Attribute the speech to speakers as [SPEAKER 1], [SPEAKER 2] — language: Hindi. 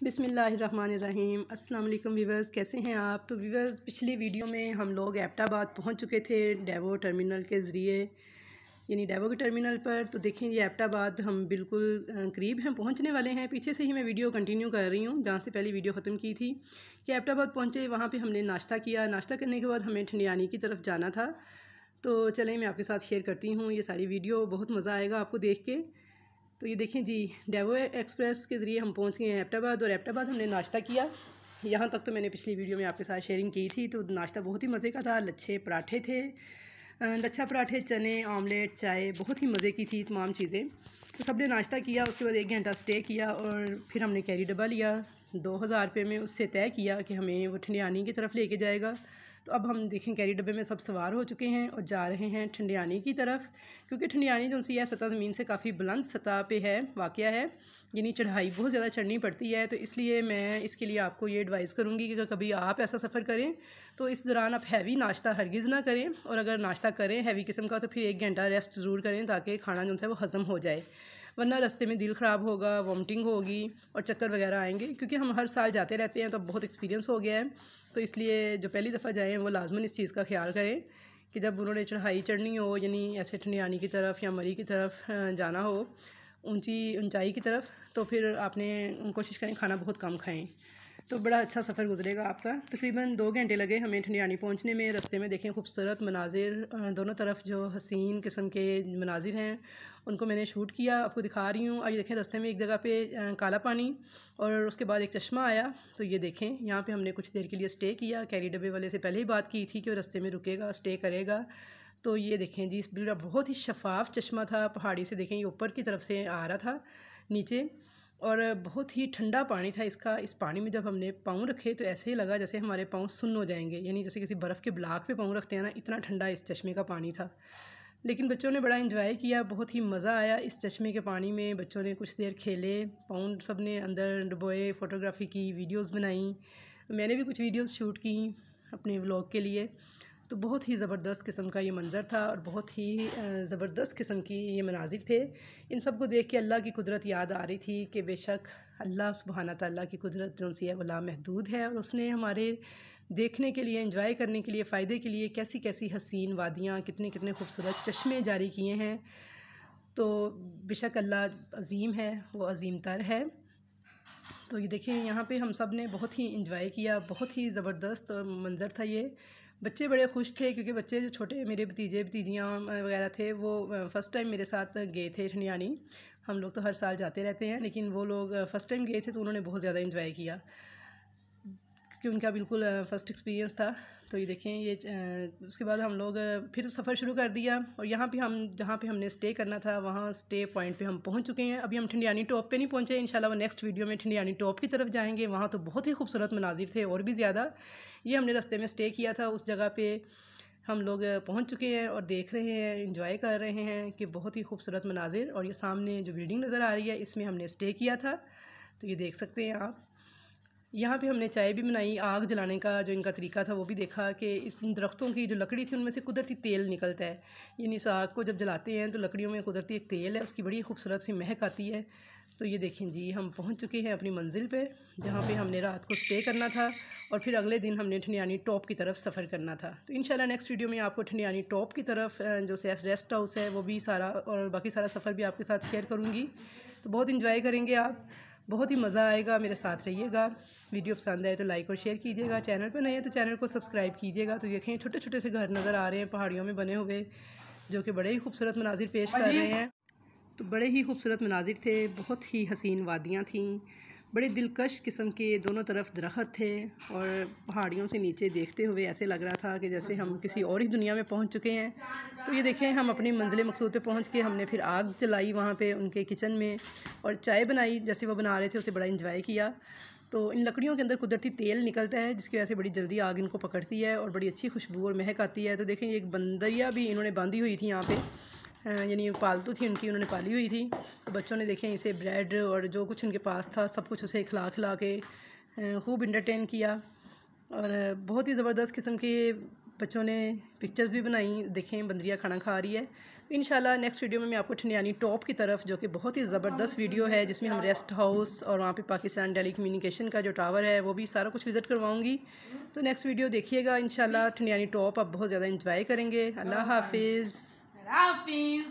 [SPEAKER 1] बिसमीम् अल्लाम वीवर्स कैसे हैं आप? तो वीवर्स पिछली वीडियो में हम लोग एबटाबाद पहुँच चुके थे डेवो टर्मिनल के ज़रिए। यानी डेवो के टर्मिनल पर तो देखें ये एबटाबाद हम बिल्कुल करीब हैं, पहुँचने वाले हैं। पीछे से ही मैं वीडियो कंटिन्यू कर रही हूँ, जहाँ से पहली वीडियो ख़त्म की थी। कि एबटाबाद पहुँचे, वहाँ पर हमने नाश्ता किया। नाश्ता करने के बाद हमें ठंडियानी की तरफ़ जाना था। तो चलें, मैं आपके साथ शेयर करती हूँ ये सारी वीडियो। बहुत मज़ा आएगा आपको देख के। तो ये देखें जी डेवो एक्सप्रेस के ज़रिए हम पहुँच गए हैं एबटाबाद और एबटाबाद हमने नाश्ता किया। यहाँ तक तो मैंने पिछली वीडियो में आपके साथ शेयरिंग की थी तो नाश्ता बहुत ही मज़े का था, लच्छे पराठे थे। लच्छा पराठे, चने आमलेट चाय, बहुत ही मज़े की थी तमाम चीज़ें। तो सबने नाश्ता किया, उसके बाद एक घंटा स्टे किया और फिर हमने कैरी डब्बा लिया। दो हज़ार रुपये में उससे तय किया कि हमें वो ठंडियानी की तरफ़ लेके जाएगा। तो अब हम देखें कैरी डब्बे में सब सवार हो चुके हैं और जा रहे हैं ठंडियानी की तरफ़, क्योंकि ठंडियानी जो सी है सतह ज़मीन से काफ़ी बुलंद सतह पे है वाक़ है, यानी चढ़ाई बहुत ज़्यादा चढ़नी पड़ती है। तो इसलिए मैं इसके लिए आपको ये एडवाइस करूँगी कि कभी आप ऐसा सफ़र करें तो इस दौरान आप हैवी नाश्ता हरगिज़ ना करें और अगर नाश्ता करें हैवी किस्म का तो फिर एक घंटा रेस्ट ज़रूर करें ताकि खाना जो है वो हज़म हो जाए। वरना रास्ते में दिल ख़राब होगा वॉमिटिंग होगी और चक्कर वगैरह आएँगे, क्योंकि हम हर साल जाते रहते हैं तो बहुत एक्सपीरियंस हो गया है। तो इसलिए जो पहली दफ़ा जाएँ, वो लाजमन इस चीज़ का ख्याल करें कि जब उन्होंने चढ़ाई चढ़नी हो, यानी ऐसे ठंडियानी की तरफ़ या मरी की तरफ़ जाना हो, ऊँची ऊंचाई की तरफ़ तो फिर आपने कोशिश करें खाना बहुत कम खाएँ। तो बड़ा अच्छा सफ़र गुजरेगा आपका। तकरीबन दो घंटे लगे हमें ठंडियानी पहुँचने में, रास्ते में देखें खूबसूरत मनाजिर दोनों तरफ़ जो हसीन किस्म के मनाजिर हैं, उनको मैंने शूट किया, आपको दिखा रही हूँ। ये देखें रास्ते में एक जगह पे काला पानी और उसके बाद एक चश्मा आया। तो ये देखें, यहाँ पे हमने कुछ देर के लिए स्टे किया। कैरी डब्बे वाले से पहले ही बात की थी कि वो रास्ते में रुकेगा, स्टे करेगा। तो ये देखें जी, इस बहुत ही शफाफ चश्मा था, पहाड़ी से देखें, ये ऊपर की तरफ़ से आ रहा था, नीचे। और बहुत ही ठंडा पानी था इसका। इस पानी में जब हमने पाँव रखे तो ऐसे ही लगा जैसे हमारे पाँव सुन्न हो जाएँगे। यानी जैसे किसी बर्फ़ के ब्लाक पे पाँव रखते हैं ना, इतना ठंडा इस चश्मे का पानी था। लेकिन बच्चों ने बड़ा इन्जॉय किया, बहुत ही मज़ा आया इस चश्मे के पानी में। बच्चों ने कुछ देर खेले पाउंड सबने अंदर डुबोए फ़ोटोग्राफी की वीडियोस बनाई। मैंने भी कुछ वीडियोस शूट की अपने व्लॉग के लिए। तो बहुत ही ज़बरदस्त किस्म का ये मंज़र था और बहुत ही ज़बरदस्त किस्म की ये मनाजिर थे। इन सबको देख के अल्लाह की कुदरत याद आ रही थी कि बेशक अल्लाह सुबहाना ताला की कुदरत जो सी है वो लामहदूद है और उसने हमारे देखने के लिए इंजॉय करने के लिए, फ़ायदे के लिए कैसी कैसी हसीन वादियाँ कितने कितने खूबसूरत चश्मे जारी किए हैं। तो बेशक अल्लाह अज़ीम है, वो अज़ीम तर है। तो ये देखिए, यहाँ पे हम सबने बहुत ही इंजॉय किया, बहुत ही ज़बरदस्त मंज़र था ये। बच्चे बड़े खुश थे क्योंकि बच्चे जो छोटे मेरे भतीजे, भतीजियाँ वगैरह थे, वो फ़र्स्ट टाइम मेरे साथ गए थे ठंडियानी हम लोग तो हर साल जाते रहते हैं, लेकिन वो लोग फ़र्स्ट टाइम गए थे तो उन्होंने बहुत ज़्यादा इन्जॉय किया। क्योंकि उनका बिल्कुल फ़र्स्ट एक्सपीरियंस था। तो ये देखें, ये उसके बाद हम लोग फिर सफ़र शुरू कर दिया। और यहाँ पे हम, जहाँ पे हमने स्टे करना था, वहाँ स्टे पॉइंट पे हम पहुँच चुके हैं। अभी हम ठंडियानी टॉप पे नहीं पहुँचे। इंशाल्लाह वो नेक्स्ट वीडियो में ठंडियानी टॉप की तरफ़ जाएँगे। वहाँ तो बहुत ही खूबसूरत मनाजिर थे, और भी ज़्यादा। ये हमने रस्ते में स्टे किया था। उस जगह पर हम लोग पहुँच चुके हैं और देख रहे हैं इंजॉय कर रहे हैं कि बहुत ही खूबसूरत मनाजिर। और ये सामने जो बिल्डिंग नज़र आ रही है, इसमें हमने स्टे किया था। तो ये देख सकते हैं आप। यहाँ पे हमने चाय भी बनाई, आग जलाने का जो इनका तरीका था वो भी देखा कि इस दरख्तों की जो लकड़ी थी उनमें से कुदरती तेल निकलता है। यानी इस आग को जब जलाते हैं तो लकड़ियों में कुदरती एक तेल है, उसकी बड़ी खूबसूरत सी महक आती है। तो ये देखें जी, हम पहुँच चुके हैं अपनी मंजिल पर जहाँ पर हमने रात को स्टे करना था और फिर अगले दिन हमने ठंडियानी टॉप की तरफ़ सफ़र करना था। तो इन नेक्स्ट वीडियो में आपको ठंडियानी टॉप की तरफ़ जो रेस्ट हाउस है वो भी सारा और बाकी सारा सफ़र भी आपके साथ शेयर करूँगी। तो बहुत इन्जॉय करेंगे आप। बहुत ही मज़ा आएगा मेरे साथ रहिएगा। वीडियो पसंद आए तो लाइक और शेयर कीजिएगा। चैनल पर नए हैं तो चैनल को सब्सक्राइब कीजिएगा। तो देखें छोटे छोटे से घर नज़र आ रहे हैं पहाड़ियों में बने हुए जो कि बड़े ही खूबसूरत मनाजिर पेश कर रहे हैं। तो बड़े ही खूबसूरत मनाजिर थे बहुत ही हसीन वादियाँ थीं। बड़े दिलकश किस्म के दोनों तरफ़ दरख्त थे और पहाड़ियों से नीचे देखते हुए ऐसे लग रहा था कि जैसे हम किसी और ही दुनिया में पहुँच चुके हैं। तो ये देखें, हम अपनी मंजिल मकसूद पे पहुँच के हमने फिर आग जलाई वहाँ पे उनके किचन में और चाय बनाई, जैसे वो बना रहे थे उसे बड़ा इंजॉय किया। तो इन लकड़ियों के अंदर कुदरती तेल निकलता है, जिसकी वजह से बड़ी जल्दी आग इनको पकड़ती है और बड़ी अच्छी खुशबू और महक आती है। तो देखें एक बंदरिया भी इन्होंने बांधी हुई थी यहाँ पर यानी पालतू थी, उनकी उन्होंने पाली हुई थी। बच्चों ने देखें इसे ब्रेड और जो कुछ उनके पास था, सब कुछ उसे खिला खिला के खूब इंटरटेन किया। और बहुत ही ज़बरदस्त किस्म के बच्चों ने पिक्चर्स भी बनाई, देखें बंदरिया खाना खा रही है। इन नेक्स्ट वीडियो में मैं आपको ठंडियानी टॉप की तरफ़, जो कि बहुत ही ज़बरदस्त वीडियो है, जिसमें हम रेस्ट हाउस और वहाँ पे पाकिस्तान टेली कम्युनिकेशन का जो टावर है, वो भी सारा कुछ विज़िट करवाऊँगी। तो नेक्स्ट वीडियो देखिएगा इन ठंडियानी टॉप आप बहुत ज़्यादा इंजॉय करेंगे। अल्लाह हाफिज़।
[SPEAKER 2] हाफिज़